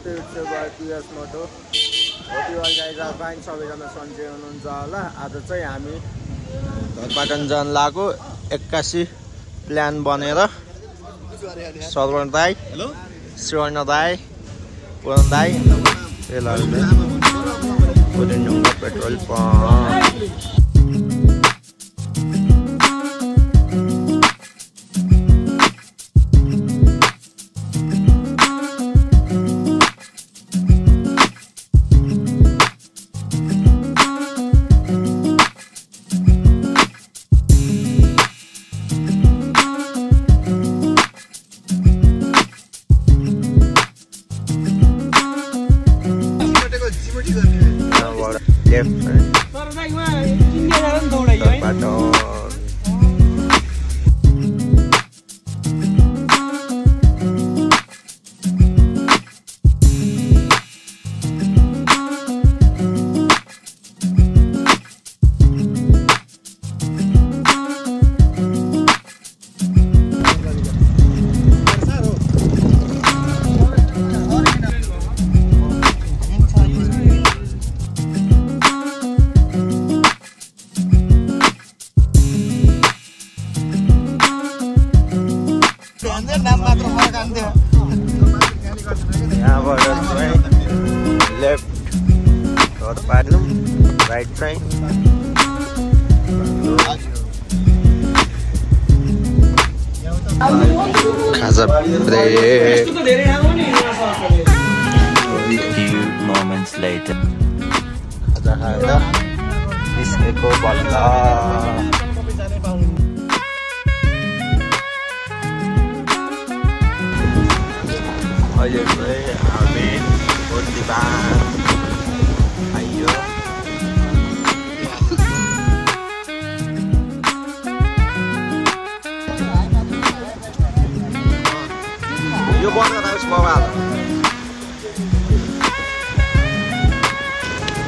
नमस्ते पिएस मोटो फाइन सबैजना सन्चै हुनुहुन्छ होला। आज चाहिँ हामी धरपाटन जान लागेको एक्कासी प्लान बनेर। सरवण दाई श्रवण दाई पुरण दाई पेट्रोल पम्प। खाजा. खाजा खाएर निस्केको बल्ल अहिले चाहिँ हामी यो मोबाइल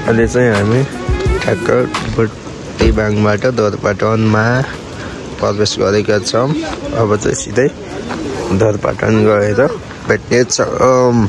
अहिले चाहिँ हामी ठ्याक्क बुट्टीबाङबाट दोरपाटनमा प्रवेश गरेका छौँ अब चाहिँ सिधै दोरपाटन गएर भेट्नेछौँ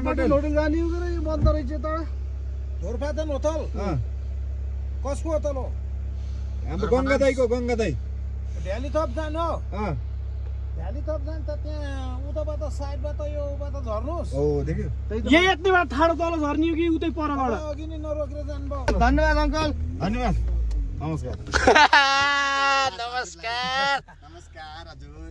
बुट्टा लोडिङ हो कि यो बन्द रहेछ त ढोर्फा त नथल कसको होटल हो? हाम्रो गङ्गा दाईको गङ्गा दाई। भ्याली थप जानु भ्याली थप जानु त त्यहाँ उताबाट साइडबाट यो उबाट झर्नुहोस्। हो देख्यो। यही यतिबाट ठाडो तल झर्ने हो कि उतै परबाट? अघि नै नरोकेर जानुभयो। धन्यवाद अङ्कल। धन्यवाद। नमस्कार। नमस्कार। नमस्कार हजुर।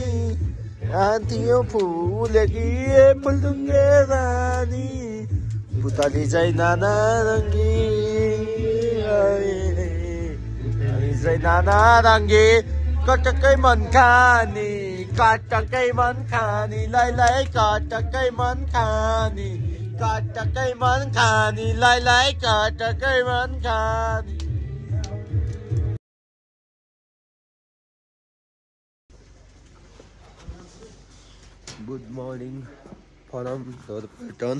आन्तियो फुल कि फुलुङ्गे रानी। पुतली चाहिँ नाना रङ्गी चाहिँ नाना रङ्गी कटक्कै मन खाने काटकै मन खानी लाई लाई काटकै मन खानी काटकै मन खानी लाई लाई काटकै मन खानी। गुड मर्निङ फरम धोरपाटन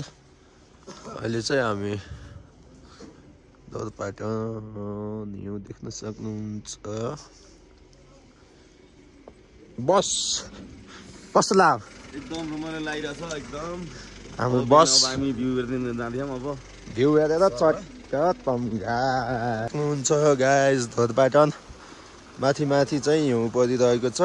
अहिले चाहिँ हामी धोरपाटन हिउँ देख्न सक्नुहुन्छ। बस कस्तो लाग्यो एकदम रमाइलो लागिरहेछ एकदम। हाम्रो बस हामी भ्यू हेर्दै जाँदैछौँ अब। भ्यू हेरेर चट्ट हुन्छ गाइज धोरपाटन माथि माथि चाहिँ हिउँ परिरहेको छ।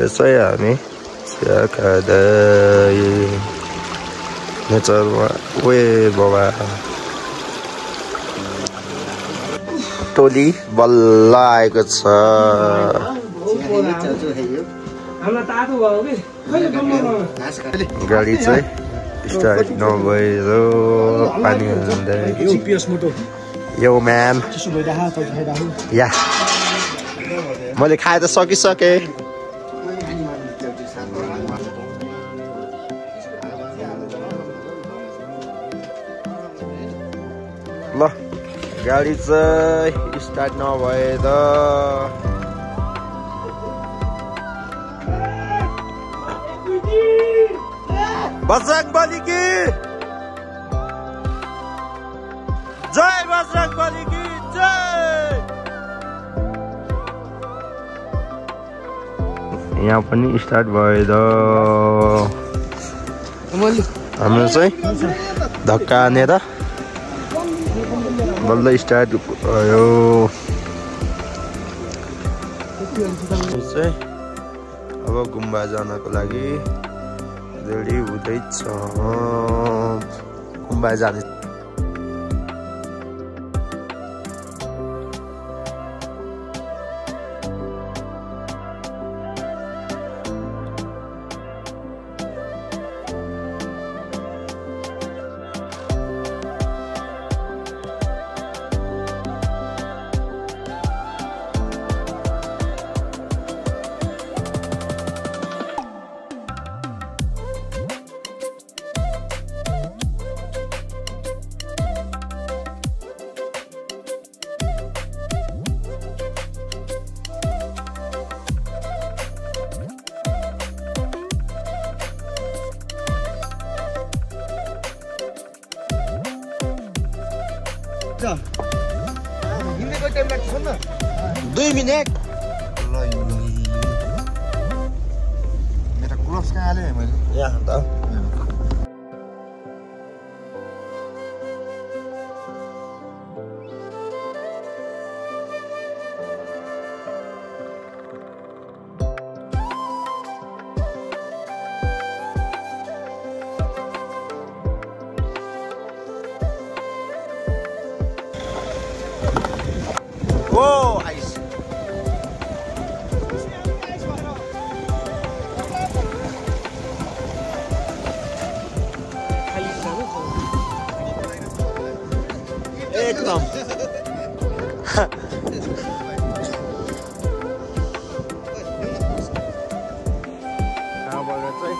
अहिले चाहिँ हामी चिया खाँदै नेचरमा वे बाबा टोली बल्ल आएको छ गाडी चाहिँ स्टार्ट नभएर पानी हाल्दै यो म्यान या मैले खाए त सकिसकेँ ल गाडी चाहिँ स्टार्ट नभएर बजरङ बली की? जय बजरङ बली की जय। यहाँ पनि स्टार्ट भएर हाम्रो चाहिँ धक्का हानेर बल्ल स्टार्ट भयो। अब गुम्बा जानको लागि रेडी हुँदैछ। गुम्बा जाने एकदम। यहाँबाट चाहिँ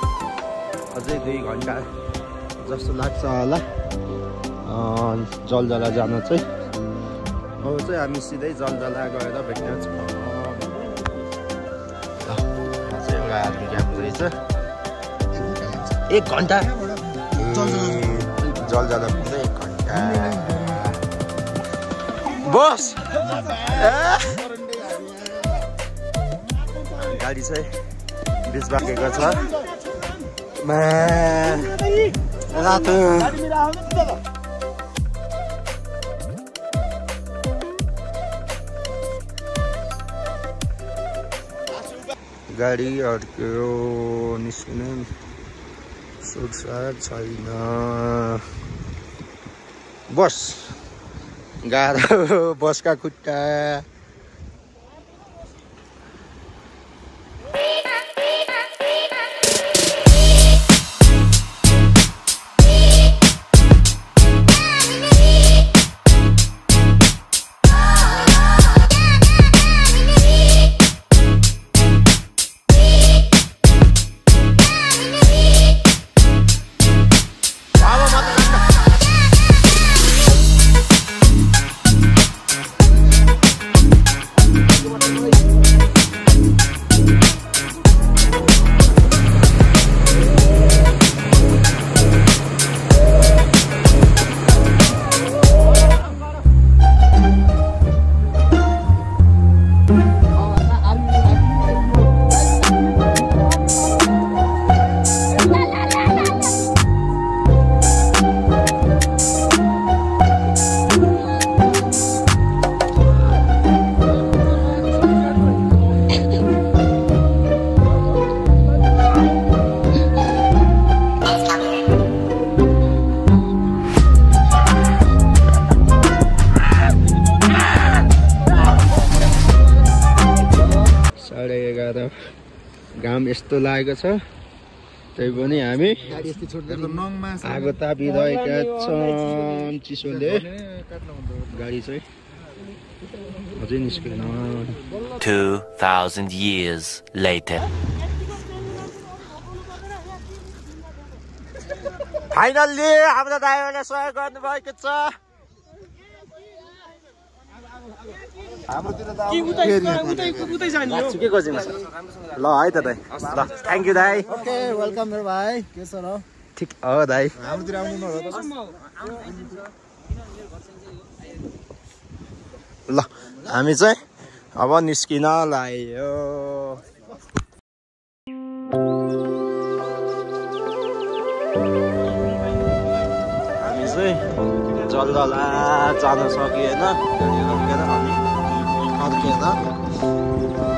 अझै दुई घन्टा जस्तो लाग्छ होला। जलजला जान चाहिँ। अब चाहिँ हामी सिधै जलजला गएर भेट्ने छ एउटा आर्मी क्याम्प रहेछ एक घन्टा? जलजला पुग्दै एक घन्टा। बस ए? गाडी चाहिँ बिच बाँकेको छ। रातो। गाडी अड्क्यो निस्किनु सुटसाट छैन। बस। nggak tahu bos kakutta eh, यस्तो लागेको छ। त्यही पनि हामी आगो तापिरहेका छौँ। चिसोले। गाडी चाहिँ अझै निस्केन। 2,000 years later. फाइनल्ली हाम्रो ड्राइभरले सहयोग गर्नुभएको छ। ल है त दाइ ल थ्याङ्क यू दाइ ओके वेलकम मेरो भाइ। के छ र? ठिक हो दाइ हाम्रोतिर आउनु ल हामी चाहिँ अब निस्किन लाग्यो। हामी चाहिँ जलजला जान सकिएन। गाडी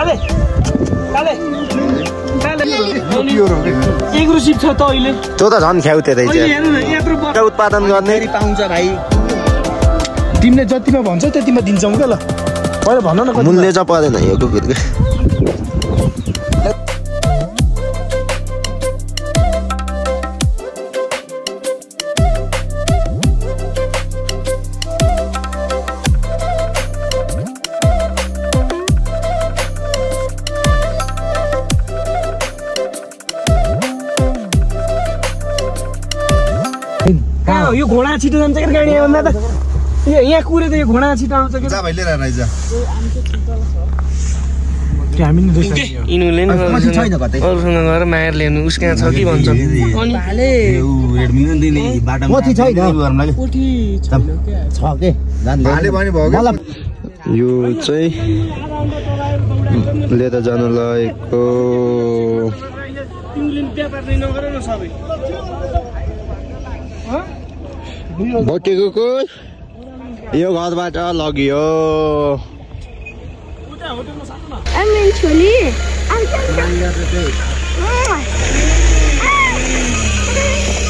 काले काले काले एक रुसिप छ त अहिले। त्यो त झन् ख्याउ त्यतै अहिले चाहिँ हेर्नु न यत्रो उत्पादन गर्ने? पाउँछ भाइ। तिमीले जतिमा भन्छौ त्यतिमा दिन्छौँ क्या ल। पहिला भन न मूल्य चाहिँ परेन यो कुकुरको। यो घोडा छिटो जान्छ क्या गाडी भन्दा त? यो यहाँ कुरे त यो घोडा छिटो आउँछ हामी नि यिनीहरूले अरूसँग गएर माएर ल्याउनु उस कहाँ छ कि भन्छ? पोथी छैन। छ के? भाले पनि भयो क्या यो चाहिँ लिएर जान लागेको भोटे कुकुर यो घरबाट लगियो।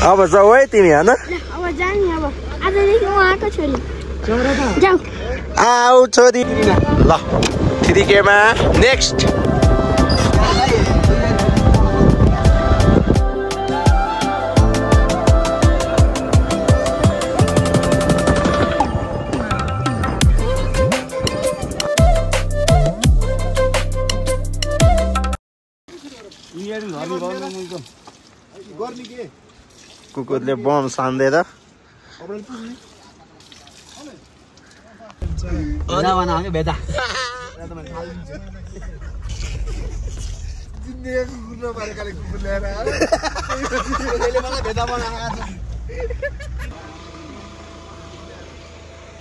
अब जाऊ है तिमी होइन? अब जाने अब आजदेखि उहाँको छोरी जाऊ आऊ छोरी। ल थिरिकेमा नेक्स्ट कुकुरले बम सान्देर।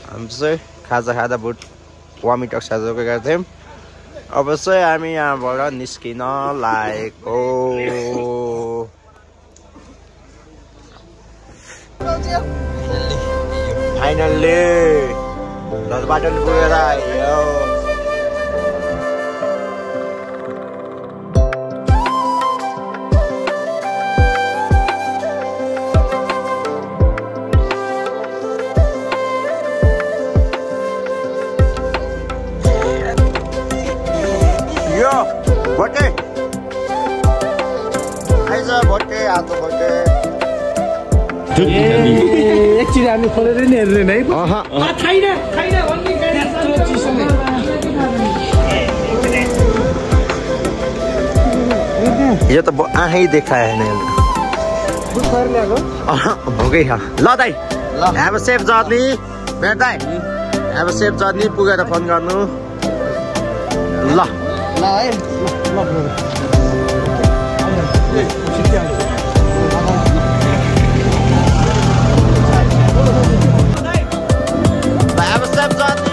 हामी चाहिँ खाजा खाँदा बुट वामिट अक्साइड रोकेका थियौँ अब चाहिँ हामी यहाँबाट निस्किन लागेको फाइनल्ली दसबाट यो यो भोटे आइज भोटे आज भोटे एकचोटि हामी खोलेर नि है यो त। आँखै देखाएन भोकै खा ल दाइ हेभ अ सेफ जर्नी भेट दाइ हेभ अ सेफ जर्नी पुगेर फोन गर्नु। ल। ल है हेभ अ सेफ जर्नी